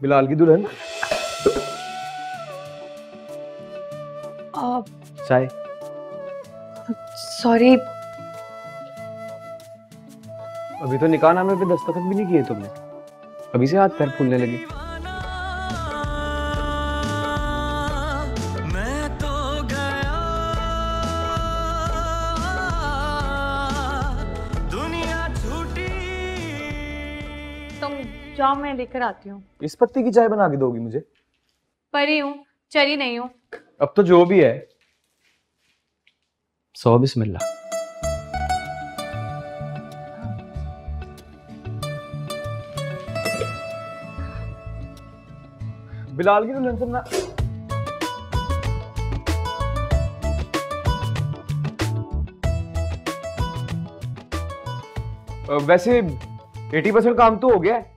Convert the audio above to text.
बिलाल की दुल्हन। चाय सॉरी अभी तो निकाह नामे पे दस्तखत भी नहीं किए तुमने। अभी से हाथ पैर फूलने लगे। तुम जाओ मैं लेकर आती हूँ। इस पत्ती की चाय बना के दोगी मुझे? परी हूँ चरी नहीं हूँ। अब तो जो भी है। सौ बिस्मिल्लाह। बिलाल की दुल्हन सुनना अ, वैसे 80 परसेंट काम तो हो गया है।